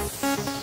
Música